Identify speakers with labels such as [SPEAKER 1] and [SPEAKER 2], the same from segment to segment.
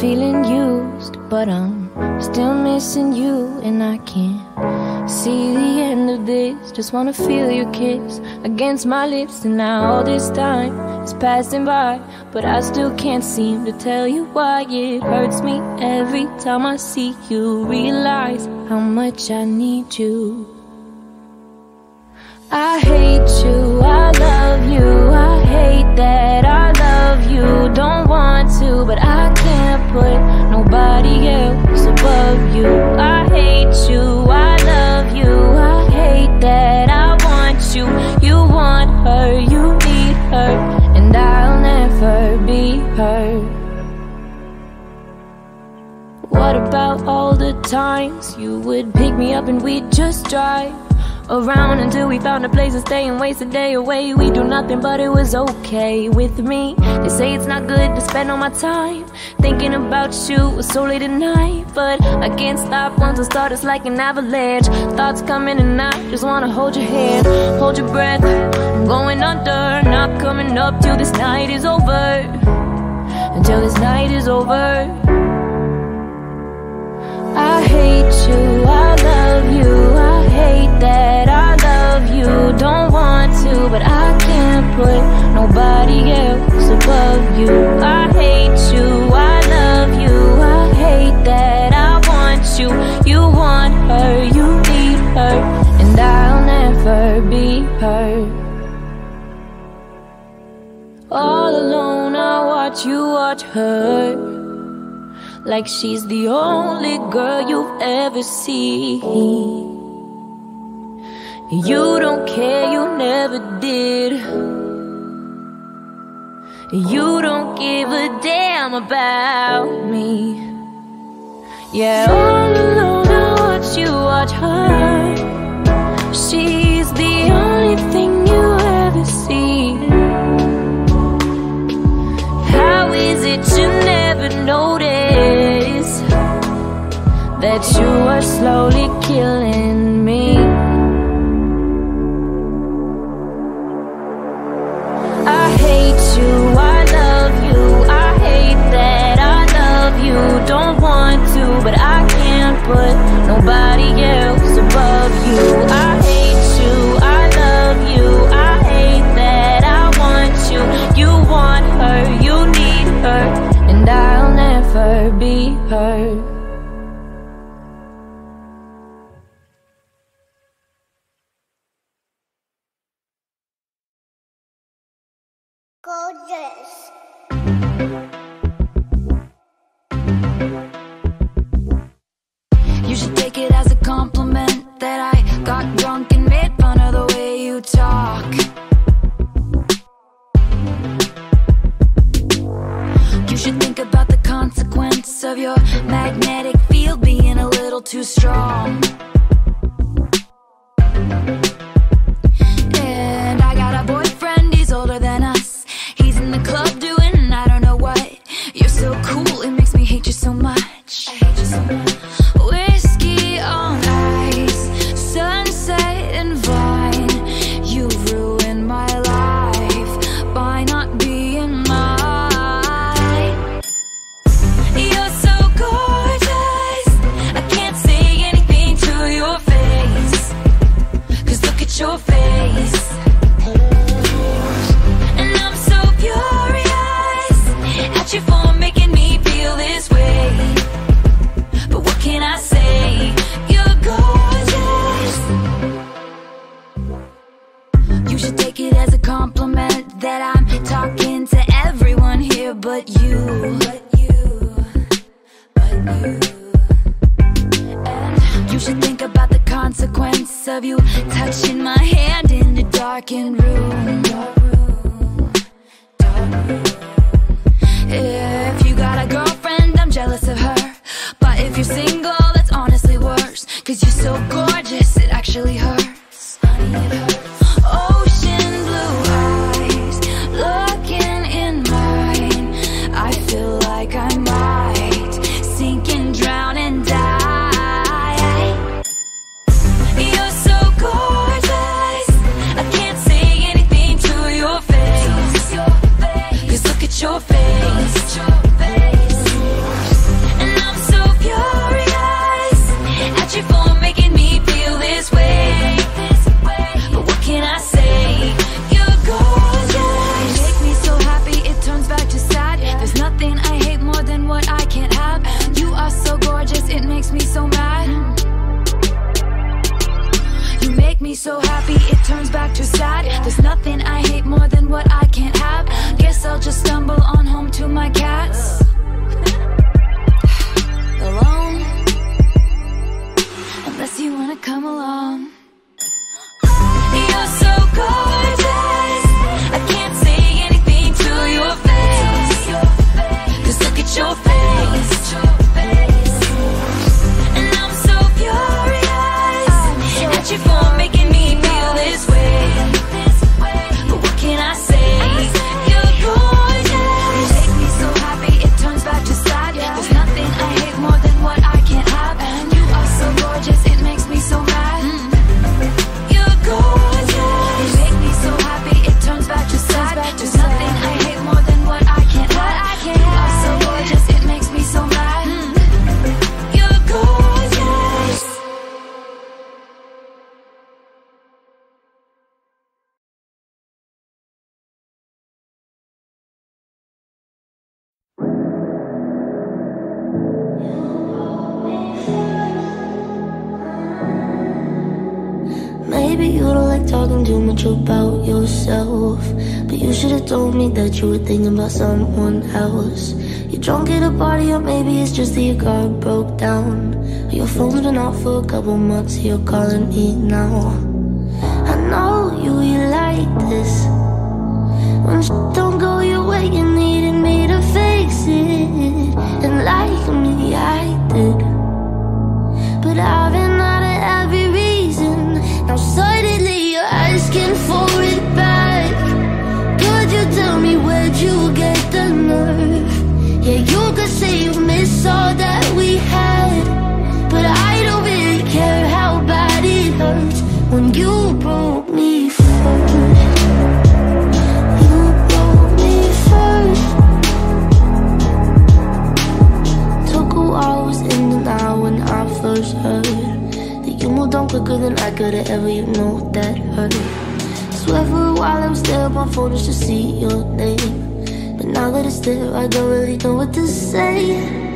[SPEAKER 1] feeling used, but I'm still missing you, and I can't see the end of this. Just wanna feel your kiss against my lips, and now all this time is passing by, but I still can't seem to tell you why it hurts me every time I see you. Realize how much I need you. I hate you, I love you, I hate that I love you. Don't want to, but I nobody else above you. I hate you, I love you, I hate that I want you. You want her, you need her, and I'll never be her. What about all the times you would pick me up and we'd just drive around until we found a place to stay and waste a day away? We do nothing, but it was okay with me. They say it's not good to spend all my time thinking about you so late at night, but I can't stop once I start. It's like an avalanche. Thoughts coming and I just wanna hold your hand, hold your breath. I'm going under, not coming up till this night is over. Until this night is over. I hate you, I love you, hate that I love you. Don't want to, but I can't put nobody else above you. I hate you, I love you, I hate that I want you. You want her, you need her, and I'll never be her. All alone, I watch you watch her. Like she's the only girl you've ever seen. You don't care, you never did. You don't give a damn about me. Yeah, all alone I watch you watch her. She's the only thing you ever see. How is it you never notice that you are slowly killing put nobody else above you. I hate you, I love you, I hate that I want you. You want her, you need her, and I'll never be her.
[SPEAKER 2] Gorgeous.
[SPEAKER 3] Face. You my hand in a darkened room. Room. If you got a girlfriend, I'm jealous of her. But if you're single, that's honestly worse. Cause you're so gorgeous, it actually hurts. me so happy it turns back to sad. There's nothing I hate more than what I can't have. Guess I'll just stumble on home to my cats. Alone. Unless
[SPEAKER 4] you wanna come along. About yourself. But you should have told me that you were thinking about someone else. You're drunk at a party, or maybe it's just that your car broke down. Your phone's been off for a couple months, you're calling me now. I know you, you like this. When shit don't go your way, you needed me to fix it. And like me, I did. But I've been out of every reason. Now suddenly nerve? Yeah, you could say you miss all that I don't really know what to say.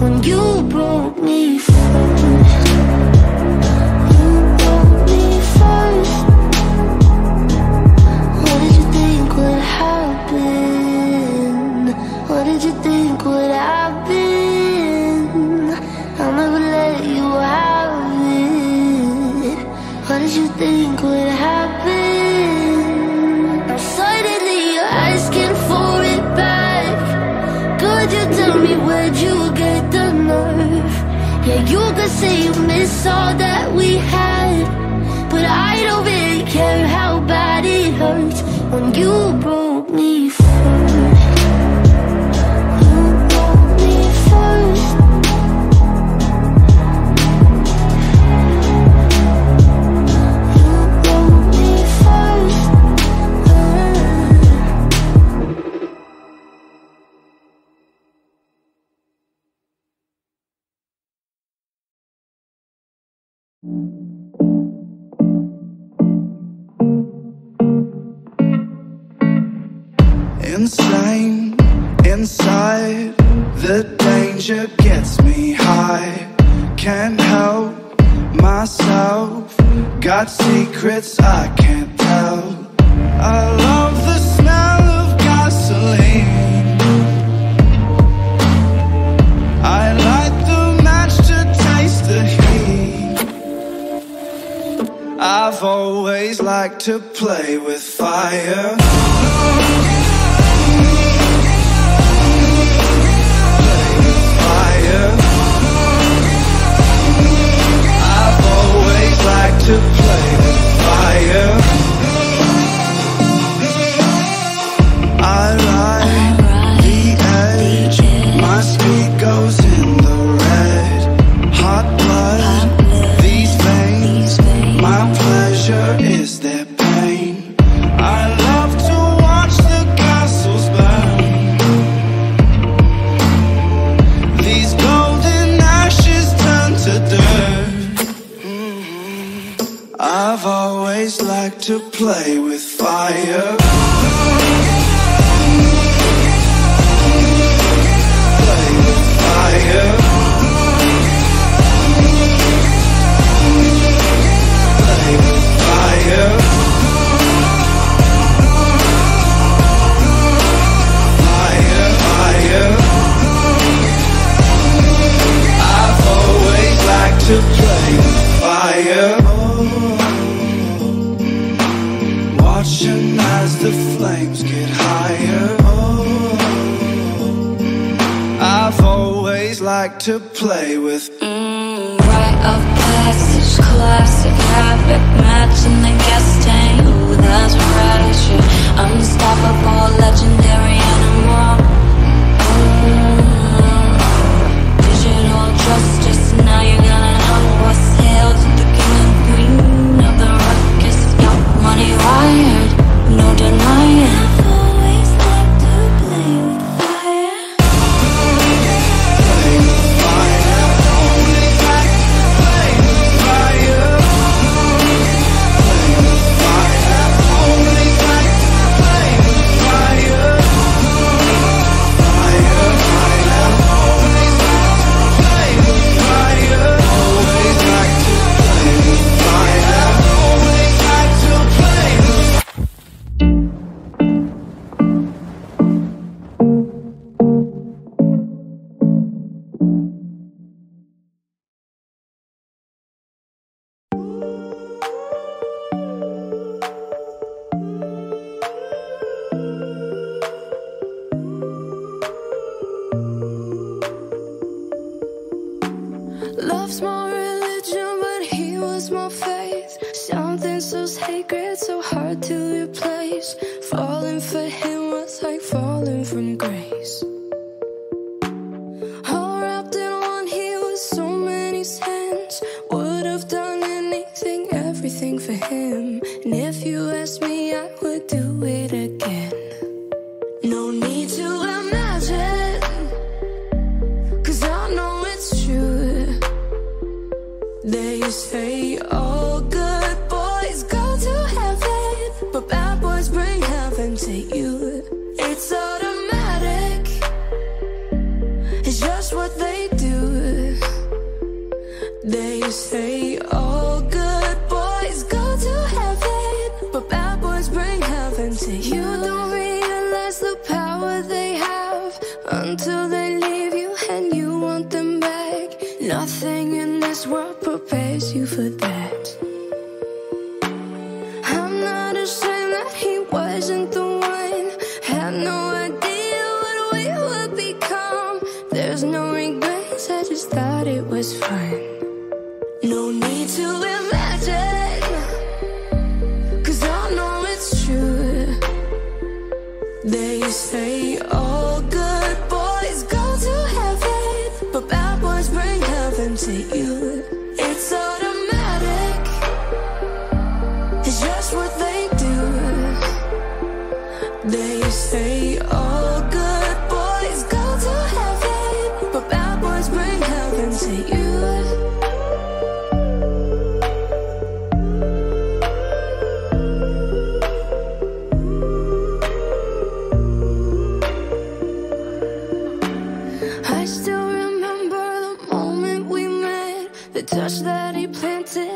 [SPEAKER 4] When you broke me first. You could say you miss all that we had. But I don't really care how bad it hurts when you
[SPEAKER 2] Insane inside, the danger gets me high. Can't help myself, got secrets I can't tell. I love liked to play with fire. fire. I've always liked to play with fire. Get higher. I've always liked to play with
[SPEAKER 1] Mm, rite of passage, classic habit, matching the gas tank. Ooh, that's right, yeah. Unstoppable, legendary animal. Mm, digital justice, now you're gonna know what's held the king and queen of the ruckus. Young money
[SPEAKER 3] to your place. To you. It's automatic, it's just what they do. They say. is fine.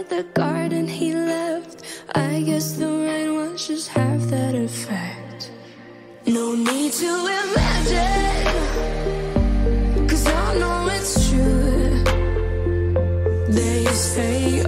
[SPEAKER 3] the garden he left. I guess the rain was just half that effect. No need to imagine, cause I know it's true. They say,